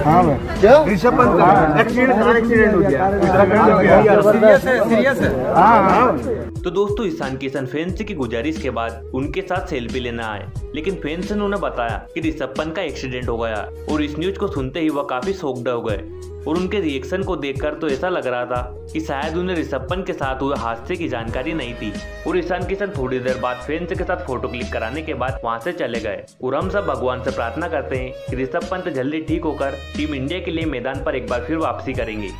हाँ भाई। ऋषभ पंत का एक्सीडेंट हाँ एक्सीडेंट हो गया। हो सीरियस है सीरियस है। हाँ हाँ। तो दोस्तों ईशान किशन फैंस की गुजारिश के बाद उनके साथ सेल्फी लेना आए। लेकिन फैंस ने उन्हें बताया कि ऋषभ पंत का एक्सीडेंट हो गया और इस न्यूज़ को सुनते ही वह काफ़ी शोकड हो गए। और उनके रिएक्शन को देखकर तो ऐसा लग रहा था कि शायद उन्हें ऋषभ पंत के साथ हुए हादसे की जानकारी नहीं थी। और ईशान किशन थोड़ी देर बाद फैंस के साथ फ़ोटो क्लिक कराने के बाद वहाँ से चले गए। और हम सब भगवान से प्रार्थना करते हैं कि ऋषभ पंत जल्दी ठीक होकर टीम इंडिया के लिए मैदान पर एक बार फिर वापसी करेंगे।